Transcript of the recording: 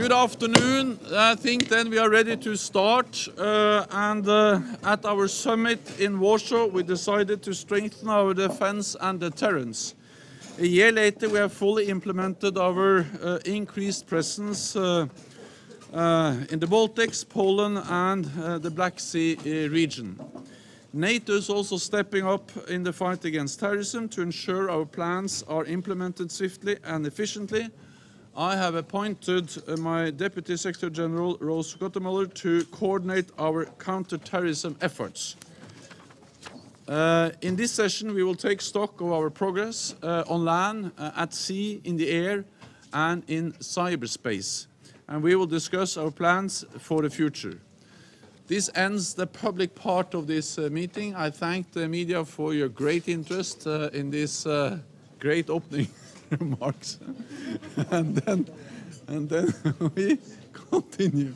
Good afternoon. I think then we are ready to start. Uh, and uh, at our summit in Warsaw, we decided to strengthen our defense and deterrence. A year later, we have fully implemented our uh, increased presence uh, uh, in the Baltics, Poland, and uh, the Black Sea region. NATO is also stepping up in the fight against terrorism to ensure our plans are implemented swiftly and efficiently. I have appointed uh, my Deputy Secretary General, Rose Gottemoeller, to coordinate our counter-terrorism efforts. Uh, in this session, we will take stock of our progress uh, on land, uh, at sea, in the air, and in cyberspace. And we will discuss our plans for the future. This ends the public part of this uh, meeting. I thank the media for your great interest uh, in this great opening remarks. and then, and then we continue.